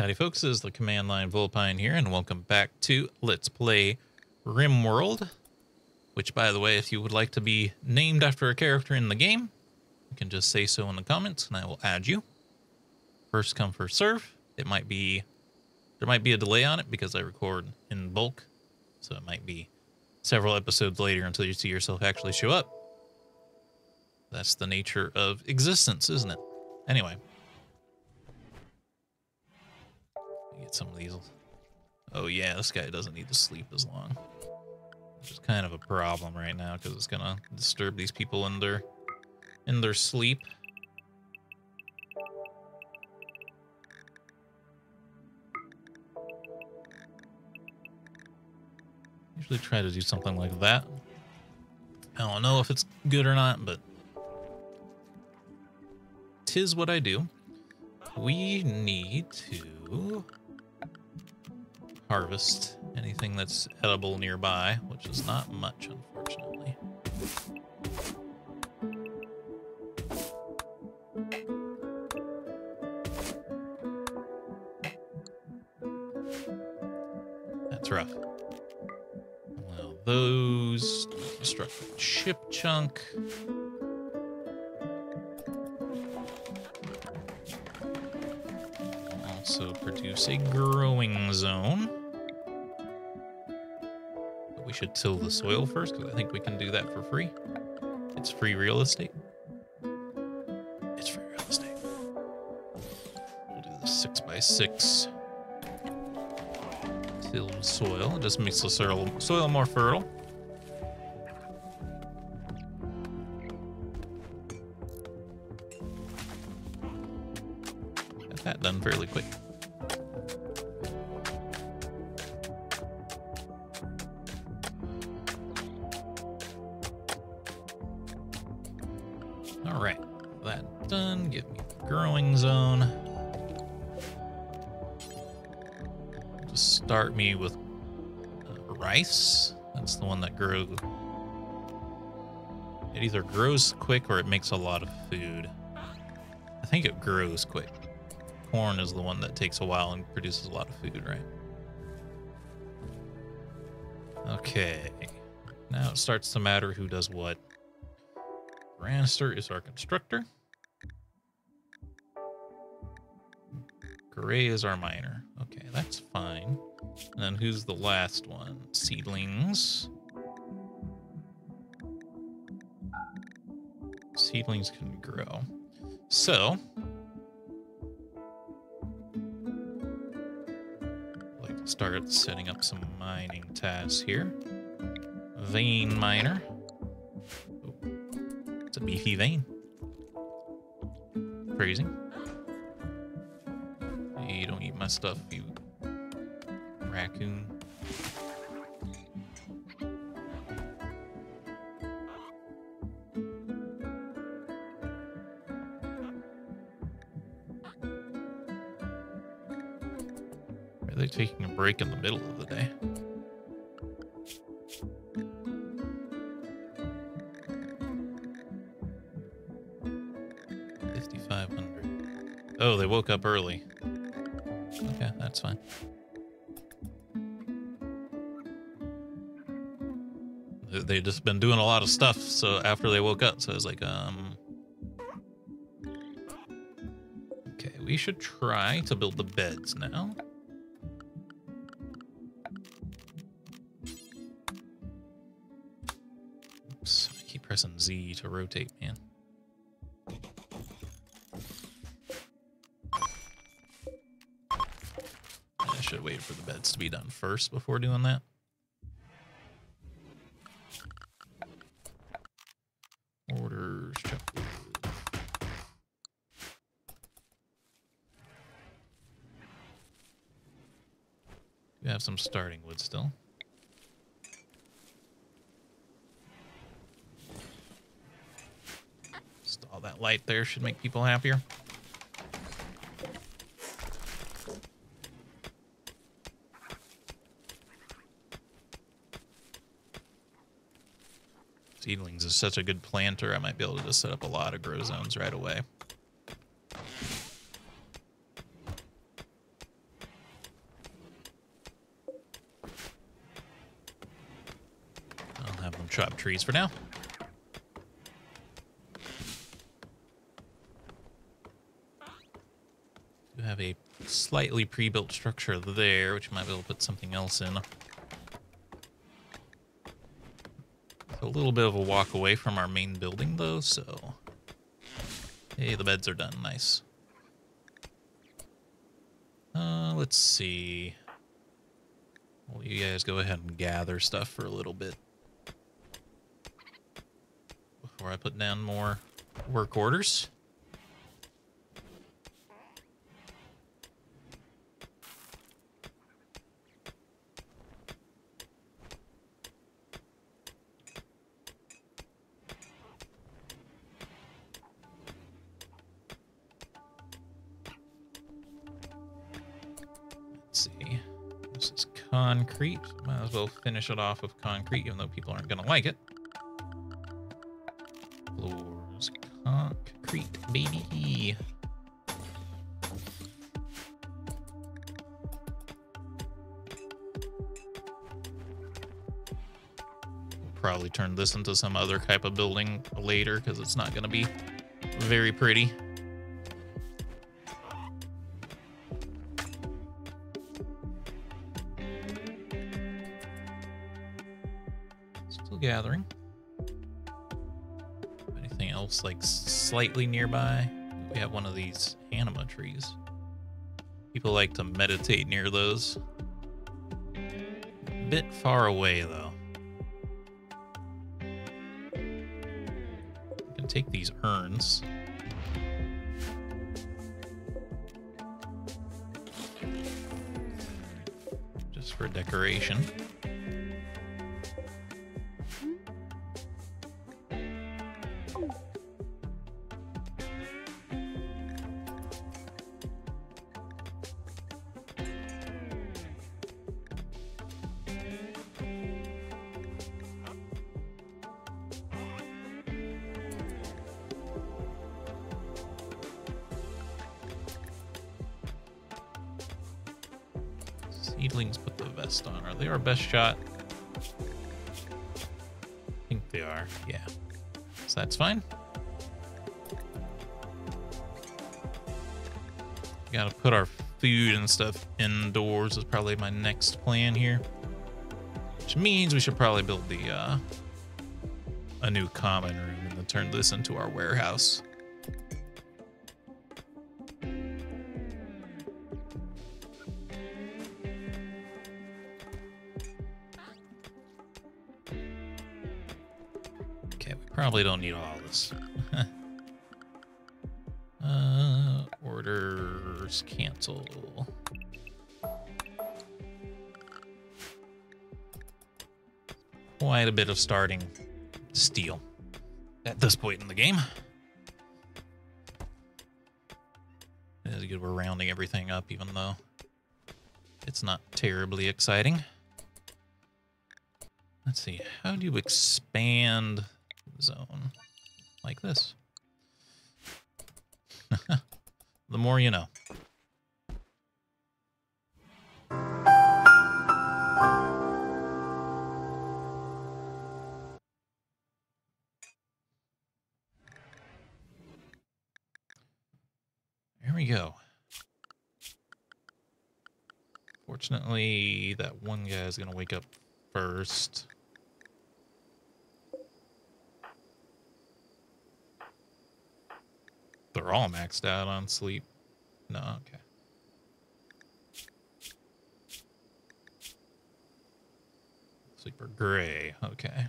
Howdy folks, this is the Command Line Vulpine here, and welcome back to Let's Play RimWorld. Which, by the way, if you would like to be named after a character in the game, you can just say so in the comments, and I will add you. First come, first serve. It might be, there might be a delay on it because I record in bulk, so it might be several episodes later until you see yourself actually show up. That's the nature of existence, isn't it? Anyway. Get some of these. Oh yeah, this guy doesn't need to sleep as long. Which is kind of a problem right now because it's gonna disturb these people in their in their sleep. Usually try to do something like that. I don't know if it's good or not, but tis what I do. We need to harvest anything that's edible nearby, which is not much, unfortunately. That's rough. Well, those construct chip chunk. Also produce a growing zone. Should till the soil first, because I think we can do that for free. It's free real estate. It's free real estate. We'll do the six by six tilled soil. It just makes the soil, soil more fertile. Got that done fairly quick. Rice. That's the one that grows. It either grows quick or it makes a lot of food. I think it grows quick. Corn is the one that takes a while and produces a lot of food, right? Okay. Now it starts to matter who does what. Granister is our constructor. Gray is our miner. Okay, that's fine. And then who's the last one? Seedlings. Seedlings can grow. So, like start setting up some mining tasks here. Vein miner. Oh, it's a beefy vein. Crazy. You don't eat my stuff, you raccoon. Are they taking a break in the middle of the day? Fifty-five hundred. Oh, they woke up early. Okay, that's fine. They- just been doing a lot of stuff, so after they woke up, so I was like, um... Okay, we should try to build the beds now. Oops, I keep pressing Z to rotate, man. I should wait for the beds to be done first before doing that. Orders. check. You have some starting wood still. Just all that light there should make people happier. Seedlings is such a good planter, I might be able to just set up a lot of grow zones right away. chop trees for now. Do have a slightly pre-built structure there, which might be able to put something else in. A little bit of a walk away from our main building, though, so... Hey, the beds are done. Nice. Uh, let's see. Well, you guys go ahead and gather stuff for a little bit. Before I put down more work orders. Let's see. This is concrete. Might as well finish it off with concrete, even though people aren't going to like it. Concrete, baby. probably turn this into some other type of building later because it's not going to be very pretty. Still gathering. Else like slightly nearby? We have one of these anima trees. People like to meditate near those. A bit far away though. I can take these urns. Just for decoration. Seedlings put the vest on. Are they our best shot? I think they are. Yeah. So that's fine. Gotta put our food and stuff indoors is probably my next plan here. Which means we should probably build the uh, a new common room and then turn this into our warehouse. Probably don't need all this. uh, orders cancel. Quite a bit of starting steel at this point in the game. It is good we're rounding everything up, even though it's not terribly exciting. Let's see, how do you expand zone like this. the more you know. There we go. Fortunately, that one guy is going to wake up first. They're all maxed out on sleep. No, okay. Sleeper gray, okay.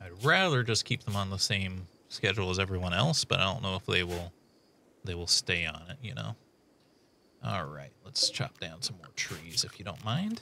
I'd rather just keep them on the same schedule as everyone else, but I don't know if they will they will stay on it, you know. All right, let's chop down some more trees if you don't mind.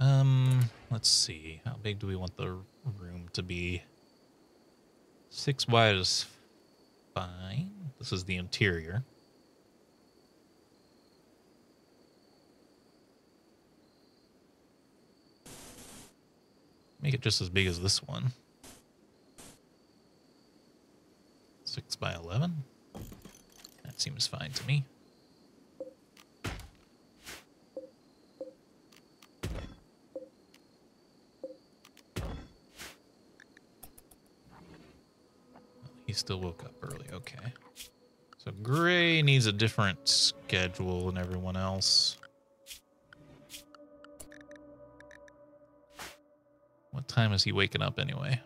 Um, let's see. How big do we want the room to be? Six wide is fine. This is the interior. Make it just as big as this one. 6 by 11. That seems fine to me. Still woke up early. Okay. So Gray needs a different schedule than everyone else. What time is he waking up anyway?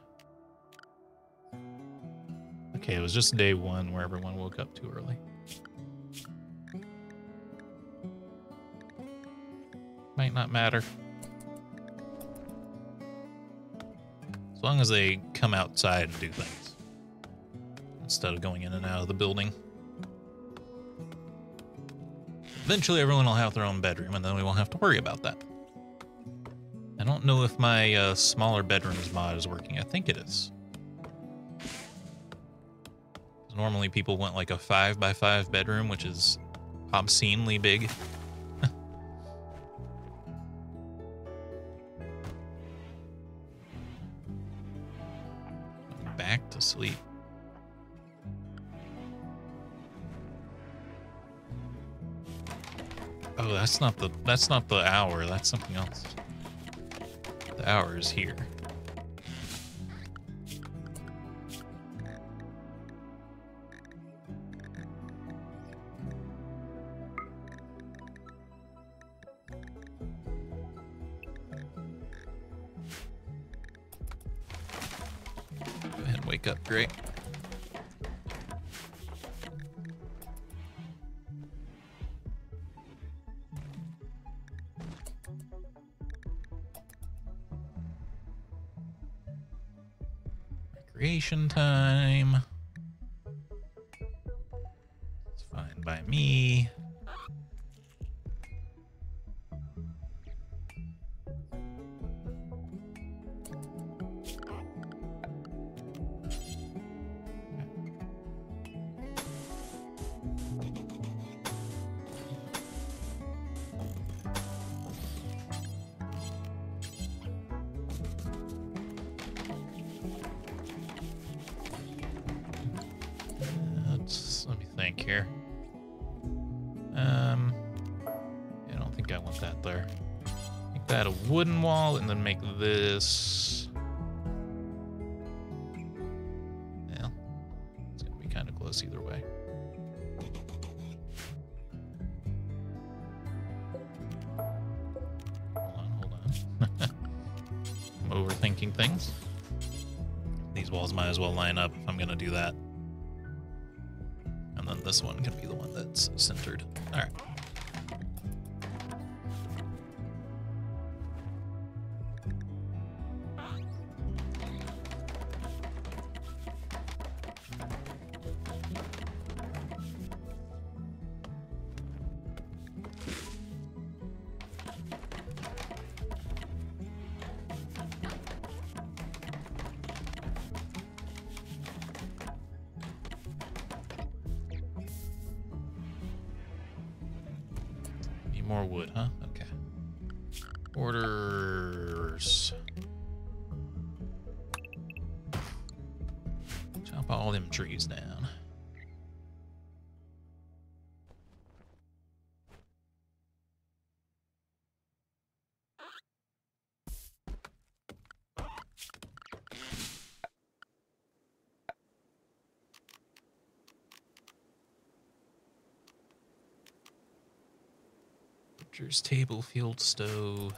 Okay, it was just day one where everyone woke up too early. Might not matter. As long as they come outside and do things. Instead of going in and out of the building. Eventually everyone will have their own bedroom and then we won't have to worry about that. I don't know if my uh, smaller bedrooms mod is working. I think it is. Normally people want like a 5 by 5 bedroom, which is obscenely big. That's not the that's not the hour. That's something else. The hour is here. Go ahead wake up, great. Time. Let me think here. Um, I don't think I want that there. Make that a wooden wall, and then make this. More wood, huh? Okay. Orders. Chop all them trees down. Butcher's table, field stove.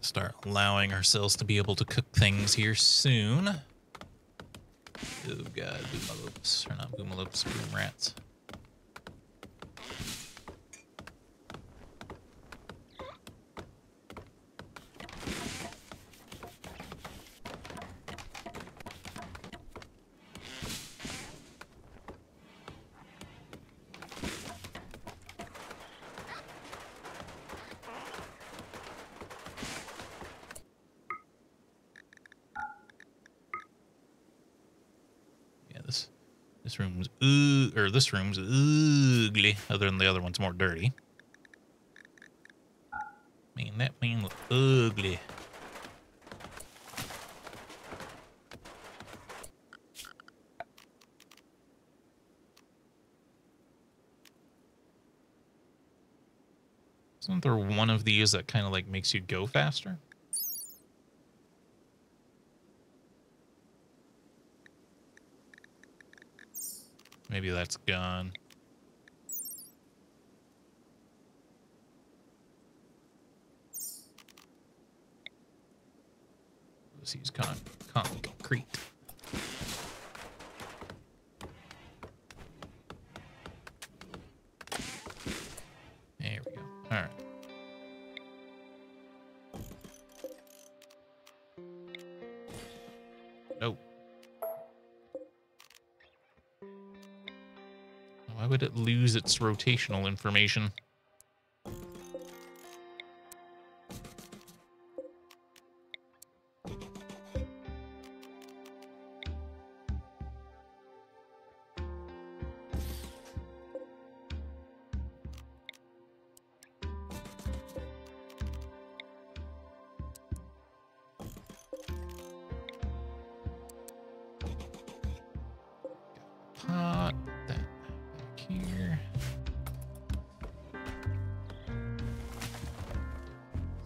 Start allowing ourselves to be able to cook things here soon. Oh god, boomalopes. Or not boomalopes, boom rats. Uh, or this room's ugly. Other than the other one's more dirty. Man, that man looks ugly. Isn't there one of these that kind of like makes you go faster? Maybe that's gone. Let's use con concrete. There we go. All right. Why would it lose its rotational information?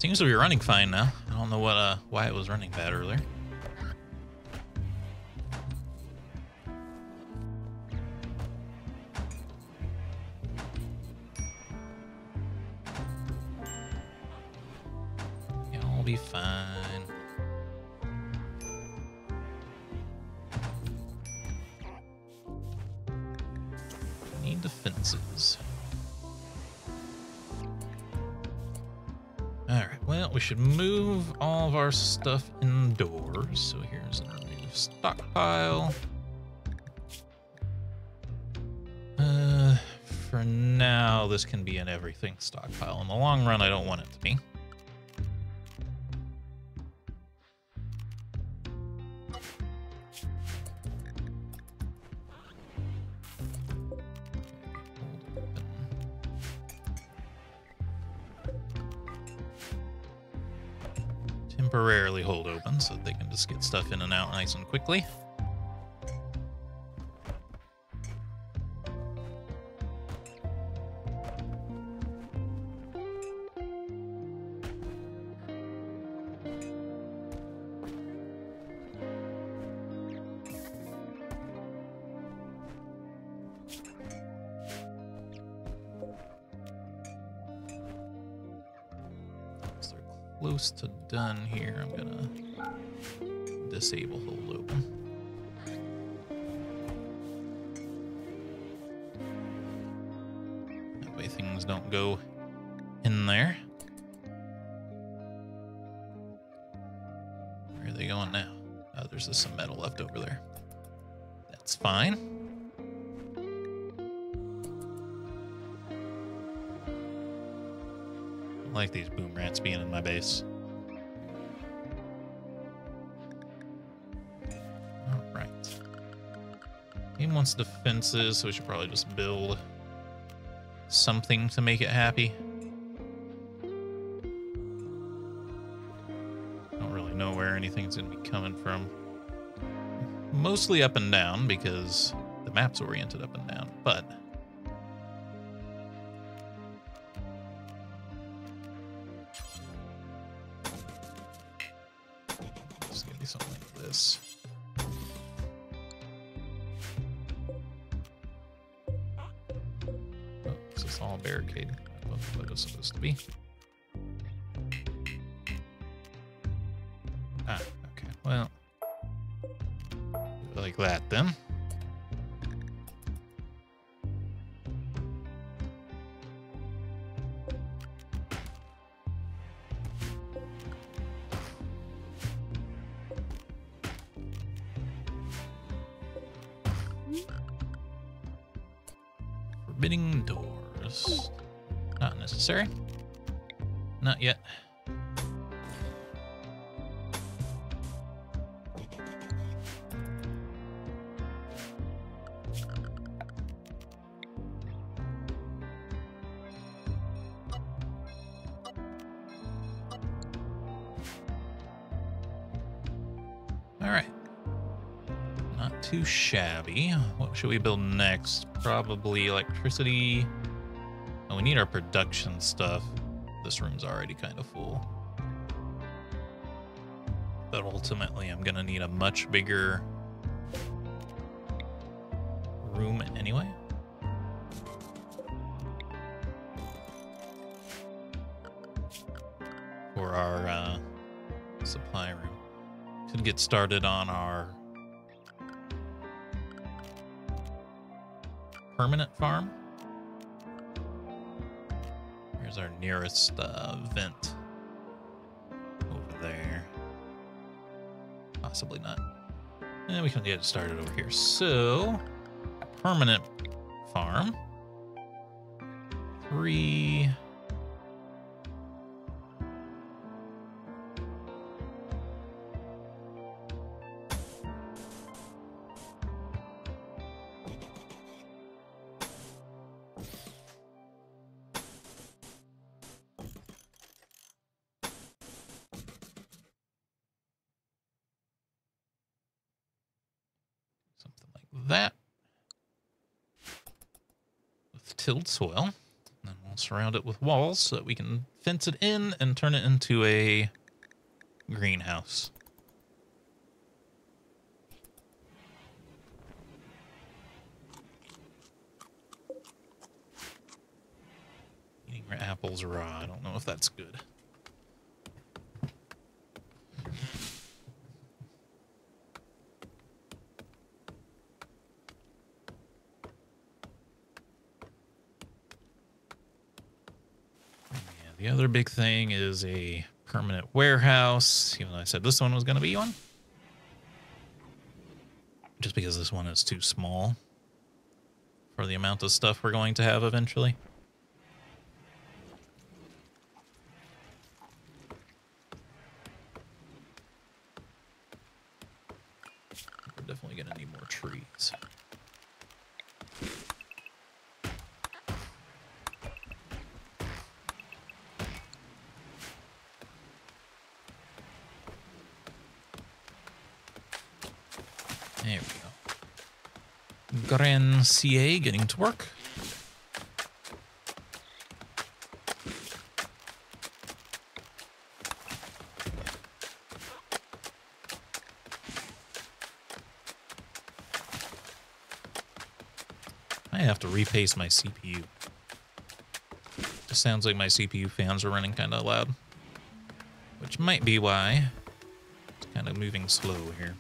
Seems to be running fine now. I don't know what uh why it was running bad earlier. Our stuff indoors. So here's our new stockpile. Uh, for now, this can be an everything stockpile. In the long run, I don't want it to be. Temporarily hold open so that they can just get stuff in and out nice and quickly. Done here. I'm gonna disable hold open. That way things don't go in there. Where are they going now? Oh, there's just some metal left over there. That's fine. I like these boom rats being in my base. Wants defenses, so we should probably just build something to make it happy. I don't really know where anything's going to be coming from. Mostly up and down because the map's oriented up and down, but Doors. Not necessary. Not yet. Shabby. What should we build next? Probably electricity. Oh, we need our production stuff. This room's already kind of full. But ultimately, I'm going to need a much bigger room anyway. For our uh, supply room. Could get started on our permanent farm. Here's our nearest uh, vent over there. Possibly not. And we can get started over here. So, permanent farm. Three. Something like that. With tilled soil. And then we'll surround it with walls so that we can fence it in and turn it into a greenhouse. Eating apples raw. I don't know if that's good. Yeah, the other big thing is a permanent warehouse, even though I said this one was going to be one. Just because this one is too small for the amount of stuff we're going to have eventually. We're definitely going to need more trees. There go. Grancier getting to work. I have to repace my CPU. Just sounds like my CPU fans are running kind of loud. Which might be why it's kind of moving slow here.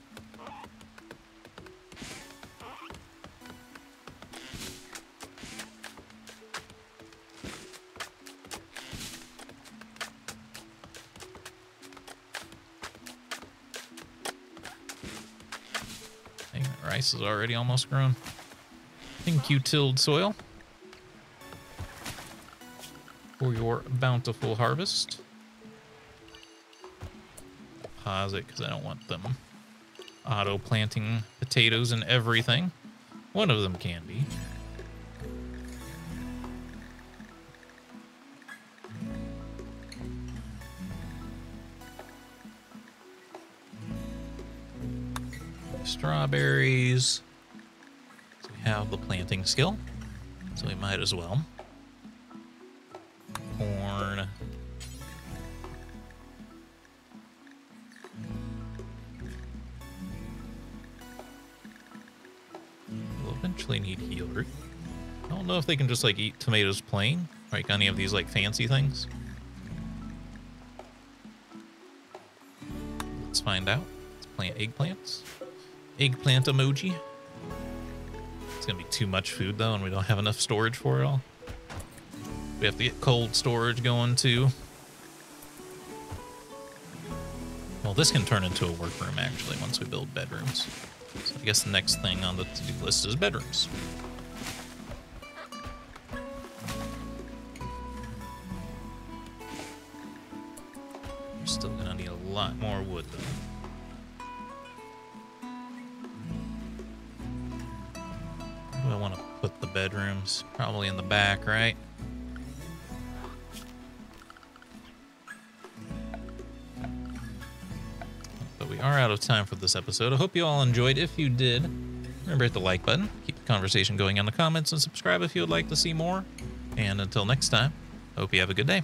Is already almost grown. Thank you, tilled soil, for your bountiful harvest. Pause it because I don't want them auto planting potatoes and everything. One of them can be. Strawberries. So we have the planting skill, so we might as well. Corn. We'll eventually need heal root. I don't know if they can just like eat tomatoes plain, like any of these like fancy things. Let's find out. Let's plant eggplants. Eggplant emoji. It's gonna be too much food though, and we don't have enough storage for it all. We have to get cold storage going too. Well, this can turn into a workroom actually once we build bedrooms. So I guess the next thing on the to-do list is bedrooms. Probably in the back, right? But we are out of time for this episode. I hope you all enjoyed. If you did, remember hit the like button, keep the conversation going in the comments, and subscribe if you would like to see more. And until next time, hope you have a good day.